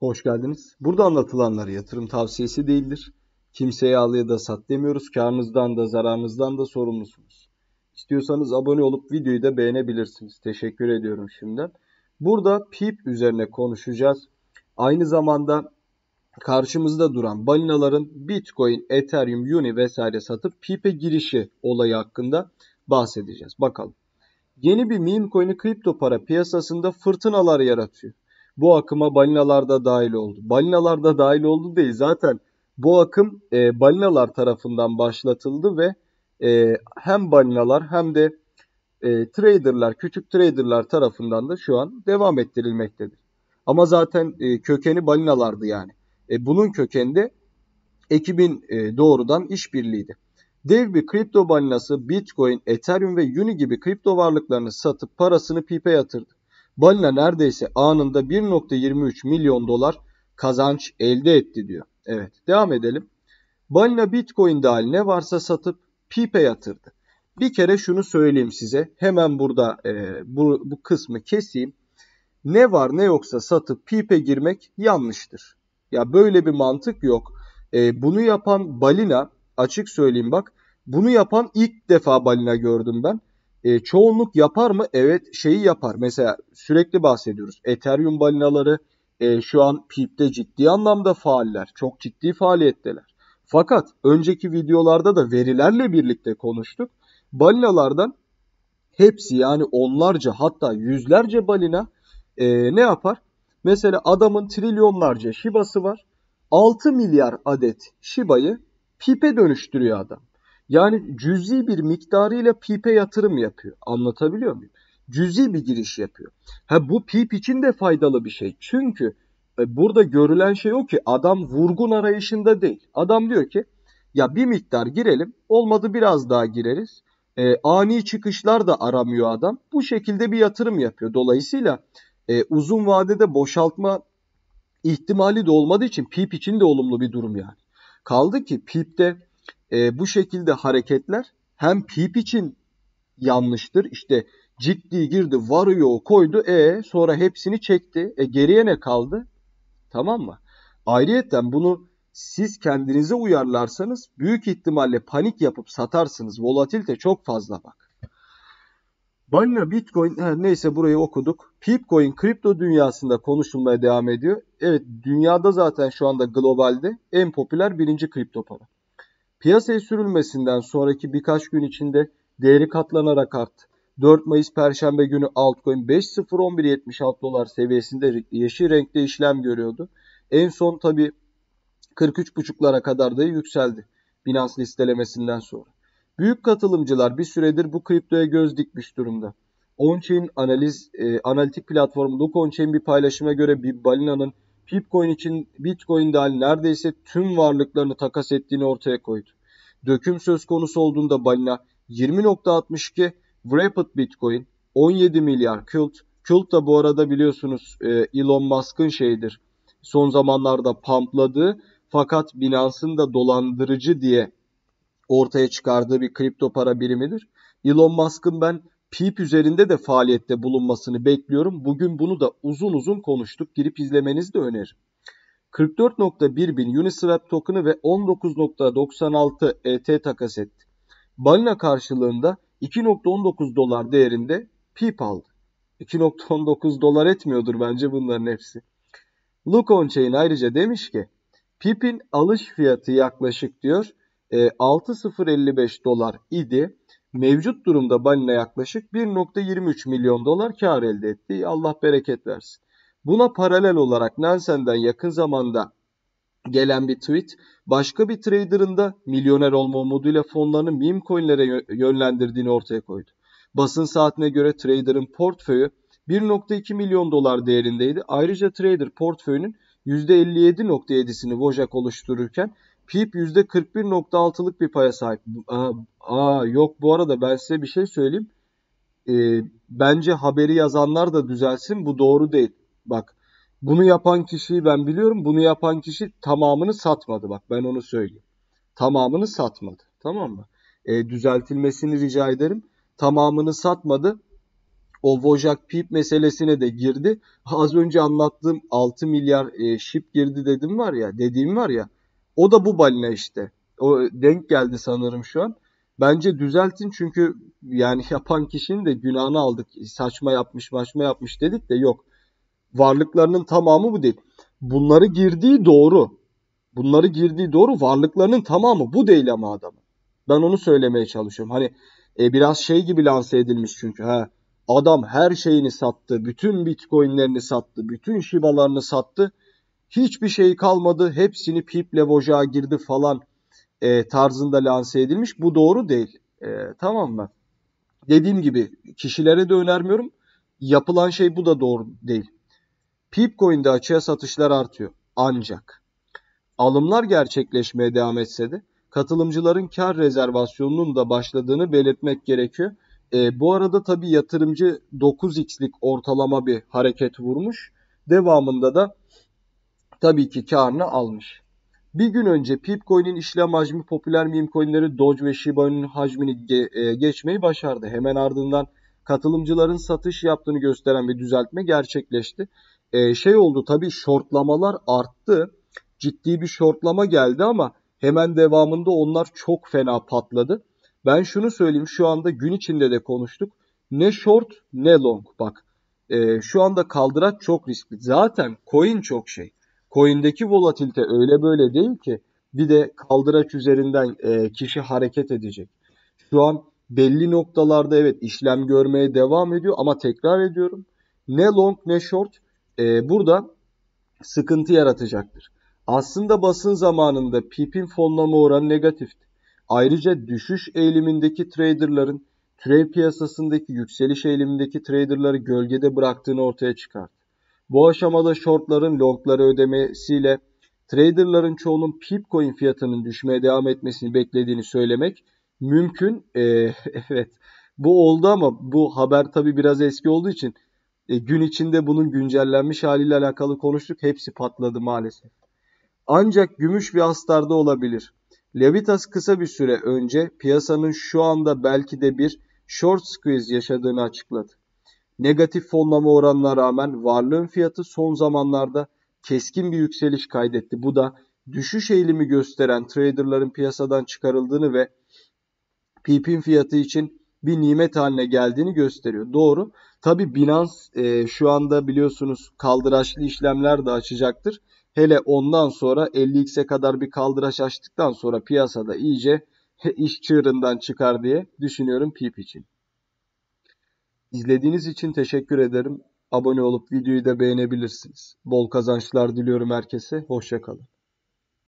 Hoş geldiniz. Burada anlatılanlar yatırım tavsiyesi değildir. Kimseye al ya da sat demiyoruz. Karnınızdan da zararınızdan da sorumlusunuz. İstiyorsanız abone olup videoyu da beğenebilirsiniz. Teşekkür ediyorum şimdiden. Burada PIP üzerine konuşacağız. Aynı zamanda karşımızda duran balinaların Bitcoin, Ethereum, Uni vesaire satıp PIP'e girişi olayı hakkında bahsedeceğiz. Bakalım. Yeni bir meme coin'i kripto para piyasasında fırtınalar yaratıyor. Bu akıma balinalar da dahil oldu. Balinalar da dahil oldu değil. Zaten bu akım e, balinalar tarafından başlatıldı ve e, hem balinalar hem de e, traderlar, küçük traderlar tarafından da şu an devam ettirilmektedir. Ama zaten e, kökeni balinalardı yani. E, bunun kökeninde ekibin e, doğrudan işbirliğiydi. Dev bir kripto balinası Bitcoin, Ethereum ve Uni gibi kripto varlıklarını satıp parasını pipe yatırdı. Balina neredeyse anında 1.23 milyon dolar kazanç elde etti diyor. Evet devam edelim. Balina Bitcoin dahil ne varsa satıp pipe yatırdı. Bir kere şunu söyleyeyim size. Hemen burada e, bu, bu kısmı keseyim. Ne var ne yoksa satıp pipe girmek yanlıştır. Ya böyle bir mantık yok. E, bunu yapan balina açık söyleyeyim bak. Bunu yapan ilk defa balina gördüm ben. E, çoğunluk yapar mı? Evet şeyi yapar. Mesela sürekli bahsediyoruz. Ethereum balinaları e, şu an PIP'te ciddi anlamda faaller. Çok ciddi faaliyetteler. Fakat önceki videolarda da verilerle birlikte konuştuk. Balinalardan hepsi yani onlarca hatta yüzlerce balina e, ne yapar? Mesela adamın trilyonlarca şibası var. 6 milyar adet şibayı pipe dönüştürüyor adam. Yani cüzi bir miktarıyla pipe yatırım yapıyor. Anlatabiliyor muyum? Cüzi bir giriş yapıyor. Ha bu pip için de faydalı bir şey. Çünkü e, burada görülen şey o ki adam vurgun arayışında değil. Adam diyor ki ya bir miktar girelim olmadı biraz daha gireriz. E, ani çıkışlar da aramıyor adam. Bu şekilde bir yatırım yapıyor. Dolayısıyla e, uzun vadede boşaltma ihtimali de olmadığı için PIP için de olumlu bir durum yani. Kaldı ki PIP'te e, bu şekilde hareketler hem PIP için yanlıştır. İşte ciddi girdi varıyor koydu e sonra hepsini çekti. E geriye ne kaldı? Tamam mı? Ayrıyeten bunu siz kendinize uyarlarsanız büyük ihtimalle panik yapıp satarsınız. Volatilite çok fazla bak. Balina Bitcoin he, neyse burayı okuduk. Pipcoin kripto dünyasında konuşulmaya devam ediyor. Evet dünyada zaten şu anda globalde en popüler birinci kripto para. Piyasaya sürülmesinden sonraki birkaç gün içinde değeri katlanarak arttı. 4 Mayıs Perşembe günü altcoin 5.01176 dolar seviyesinde yeşil renkte işlem görüyordu. En son tabi 43.5'lara kadar da yükseldi Binance listelemesinden sonra. Büyük katılımcılar bir süredir bu kriptoya göz dikmiş durumda. Onchain analiz e, analitik platformu Look bir paylaşıma göre bir balinanın Pipcoin için Bitcoin dahil neredeyse tüm varlıklarını takas ettiğini ortaya koydu. Döküm söz konusu olduğunda balina 20.62 Wrapped Bitcoin 17 milyar Cult. Cult da bu arada biliyorsunuz e, Elon Musk'ın şeyidir. Son zamanlarda pampladığı fakat Binance'ın da dolandırıcı diye ortaya çıkardığı bir kripto para birimidir. Elon Musk'ın ben PIP üzerinde de faaliyette bulunmasını bekliyorum. Bugün bunu da uzun uzun konuştuk. Girip izlemenizi de öneririm. 44.1 bin Uniswap token'ı ve 19.96 ET takas etti. Balina karşılığında 2.19 dolar değerinde PIP aldı. 2.19 dolar etmiyordur bence bunların hepsi. Look on Chain ayrıca demiş ki PIP'in alış fiyatı yaklaşık diyor 6.055 e, dolar idi. Mevcut durumda balina yaklaşık 1.23 milyon dolar kar elde etti. Allah bereket versin. Buna paralel olarak Nansen'den yakın zamanda gelen bir tweet başka bir trader'ın da milyoner olma umuduyla fonlarını meme coinlere yönlendirdiğini ortaya koydu. Basın saatine göre trader'ın portföyü 1.2 milyon dolar değerindeydi. Ayrıca trader portföyünün %57.7'sini Wojak oluştururken PIP %41.6'lık bir paya sahip. Aa, aa, yok bu arada ben size bir şey söyleyeyim. Ee, bence haberi yazanlar da düzelsin. Bu doğru değil. Bak bunu yapan kişiyi ben biliyorum. Bunu yapan kişi tamamını satmadı. Bak ben onu söyleyeyim. Tamamını satmadı. Tamam mı? E, düzeltilmesini rica ederim. Tamamını satmadı. o Wojak Pip meselesine de girdi. Az önce anlattığım 6 milyar e, şip girdi dedim var ya, dediğim var ya. O da bu balina işte. O denk geldi sanırım şu an. Bence düzeltin çünkü yani yapan kişinin de günahını aldık. Saçma yapmış, maçma yapmış dedik de yok. Varlıklarının tamamı bu değil. Bunları girdiği doğru. Bunları girdiği doğru. Varlıklarının tamamı bu değil ama adamın. Ben onu söylemeye çalışıyorum. Hani e, biraz şey gibi lanse edilmiş çünkü. Ha, adam her şeyini sattı. Bütün bitcoinlerini sattı. Bütün şibalarını sattı. Hiçbir şey kalmadı. Hepsini piple vojağa girdi falan e, tarzında lanse edilmiş. Bu doğru değil. E, tamam mı? Dediğim gibi kişilere de önermiyorum. Yapılan şey bu da doğru değil. Pipcoin'de açığa satışlar artıyor. Ancak alımlar gerçekleşmeye devam etse de katılımcıların kar rezervasyonunun da başladığını belirtmek gerekiyor. E, bu arada tabii yatırımcı 9x'lik ortalama bir hareket vurmuş. Devamında da tabii ki karını almış. Bir gün önce Pipcoin'in işlem hacmi popüler meme coinleri Doge ve Shiba Inu'nun hacmini ge e, geçmeyi başardı. Hemen ardından katılımcıların satış yaptığını gösteren bir düzeltme gerçekleşti. E, şey oldu tabii shortlamalar arttı. Ciddi bir shortlama geldi ama hemen devamında onlar çok fena patladı. Ben şunu söyleyeyim şu anda gün içinde de konuştuk. Ne short ne long bak. E, şu anda kaldıraç çok riskli. Zaten coin çok şey. Coin'deki volatilite öyle böyle değil ki bir de kaldıraç üzerinden e, kişi hareket edecek. Şu an belli noktalarda evet işlem görmeye devam ediyor ama tekrar ediyorum ne long ne short e, burada sıkıntı yaratacaktır. Aslında basın zamanında PIP'in fonlama oranı negatifti. Ayrıca düşüş eğilimindeki traderların trade piyasasındaki yükseliş eğilimindeki traderları gölgede bıraktığını ortaya çıkarttı. Bu aşamada shortların longları ödemesiyle traderların çoğunun Pipcoin fiyatının düşmeye devam etmesini beklediğini söylemek mümkün. Ee, evet bu oldu ama bu haber tabi biraz eski olduğu için e, gün içinde bunun güncellenmiş haliyle alakalı konuştuk. Hepsi patladı maalesef. Ancak gümüş bir astarda olabilir. Levitas kısa bir süre önce piyasanın şu anda belki de bir short squeeze yaşadığını açıkladı. Negatif fonlama oranına rağmen varlığın fiyatı son zamanlarda keskin bir yükseliş kaydetti. Bu da düşüş eğilimi gösteren traderların piyasadan çıkarıldığını ve PP'in fiyatı için bir nimet haline geldiğini gösteriyor. Doğru. Tabi Binance e, şu anda biliyorsunuz kaldıraçlı işlemler de açacaktır. Hele ondan sonra 50x'e kadar bir kaldıraç açtıktan sonra piyasada iyice iş çığırından çıkar diye düşünüyorum PIP için. İzlediğiniz için teşekkür ederim. Abone olup videoyu da beğenebilirsiniz. Bol kazançlar diliyorum herkese. Hoşçakalın.